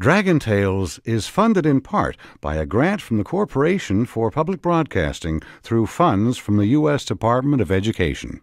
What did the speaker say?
Dragon Tales is funded in part by a grant from the Corporation for Public Broadcasting through funds from the U.S. Department of Education.